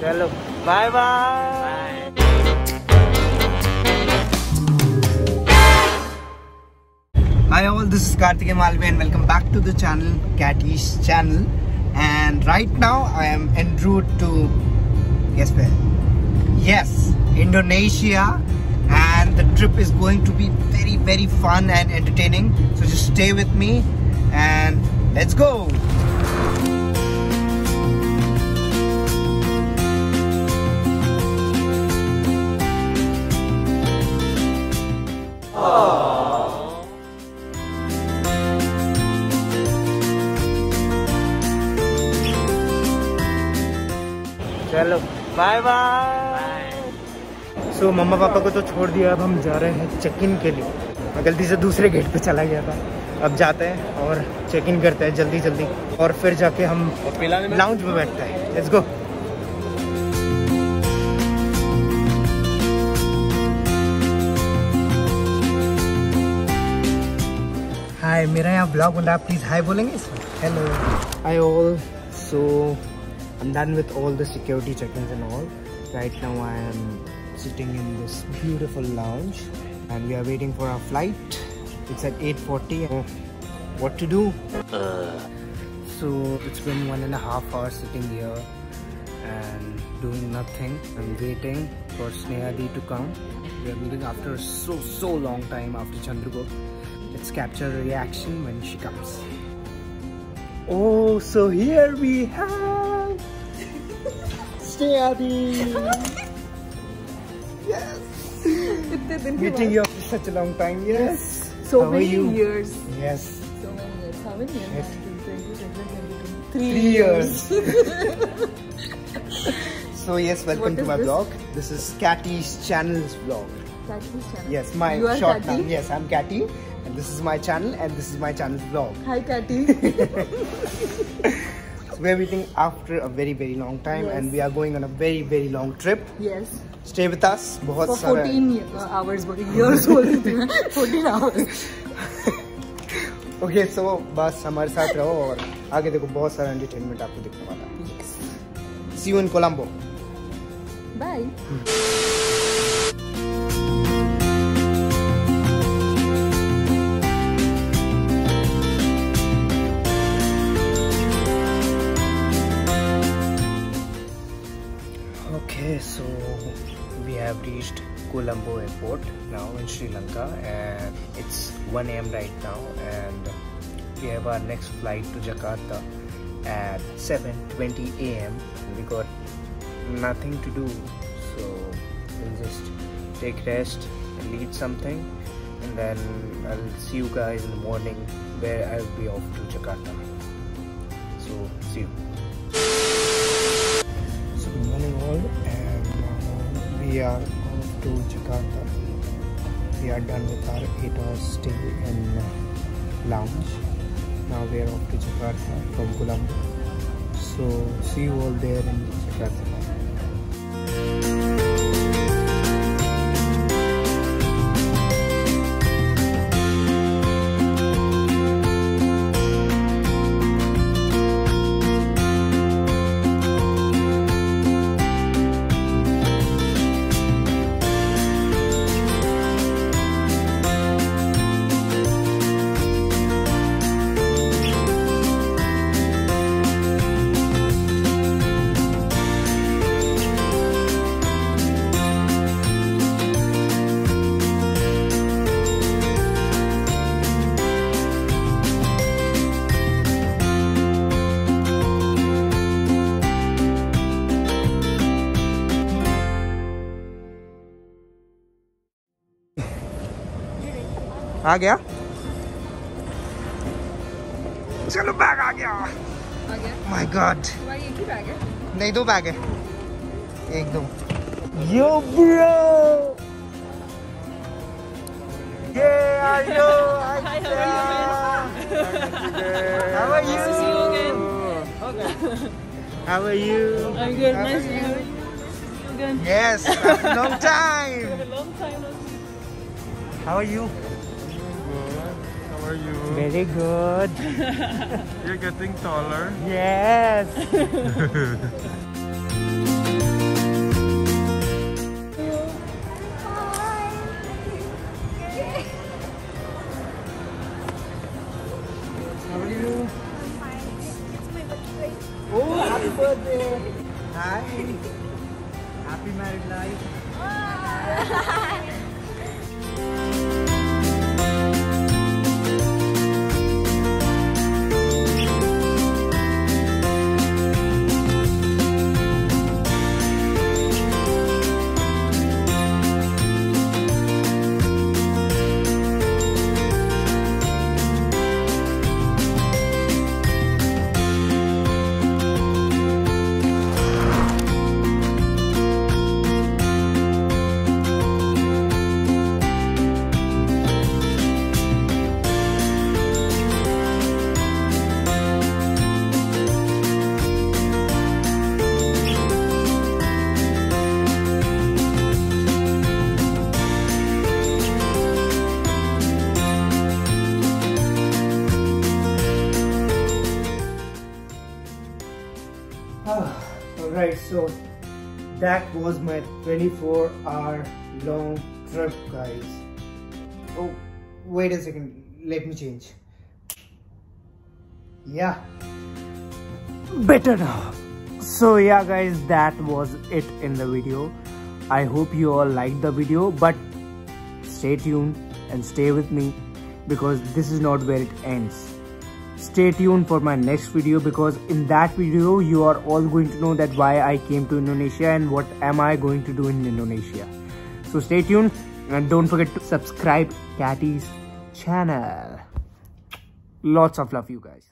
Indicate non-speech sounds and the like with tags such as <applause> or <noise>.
चलो bye bye Hi all, this is Kartikey Malviya and welcome back to the channel, Katty's channel. And right now I am en route to, yes, where? Yes, Indonesia. And the trip is going to be very, very fun and entertaining. So just stay with me and let's go. चलो bye bye so मम्मा पापा को तो छोड़ दिया अब हम जा रहे हैं चेक इन के लिए। मैं गलती से दूसरे गेट पे चला गया था। अब जाते हैं और चेक इन करते हैं जल्दी जल्दी। और फिर जाके हम लाउंज में बैठते हैं। लेट्स गो हाय मेरा यहाँ ब्लॉग बन रहा है। प्लीज़ हाय बोलेंगे इसमें। Hello hi all so I'm done with all the security check-ins and all. Right now I am sitting in this beautiful lounge and we are waiting for our flight. It's at 8.40. What to do? Uh. So it's been one and a half hours sitting here and doing nothing. I'm waiting for Snehadi to come. We are meeting after so so long time after Chandragop. Let's capture a reaction when she comes. Oh, so here we have birthday, <laughs> yes! Meeting you after such a long time, yes! yes. So How many years. Yes. So many years. How many years? Three, Three years. <laughs> so yes, welcome to my this? vlog. This is Katty's channel's vlog. Katty's channel? Yes, my short name. Yes, I'm Katty. And this is my channel and this is my channel's vlog. Hi Katty. <laughs> we're meeting after a very very long time, Yes. and we are going on a very very long trip. yes Stay with us. बहुत for सारा 14 ye- uh, hours बोल रही- years <laughs> बोल रही थी मैं 14 hours okay so बस हमारे साथ रहो और आगे देखो बहुत सारा एंटरटेनमेंट आपको दिखने वाला है सी you in Colombo bye Colombo airport now in Sri Lanka and it's 1 am right now and we have our next flight to Jakarta at 7.20 am. We got nothing to do so we'll just take rest and eat something and then I'll see you guys in the morning where I'll be off to Jakarta. So see you. So good morning all and uh, we are to Jakarta. We are done with our 8 hours stay in uh, lounge. Now we are off to Jakarta from Colombo. So see you all there in Jakarta. आ गया चलो bag आ गया my God ही है नहीं दो bag है एक दो yo bro ये are you How are you? See you again. How are you? I'm good. How Nice are to you? meet you again. Yes, after a long time. A long time no see. How are you? are you? Very good. <laughs> You're getting taller. Yes. Birthday. Oh, happy birthday! Hi! Happy married life! Alright, so that was my 24 hour long trip, guys. Oh, wait a second, let me change. Yeah, better now. So, yeah, guys, that was it in the video. I hope you all liked the video, but stay tuned and stay with me because this is not where it ends stay tuned for my next video because in that video you are all going to know that why I came to Indonesia and what am I going to do in Indonesia. So stay tuned and don't forget to subscribe Katty's channel. Lots of love you guys.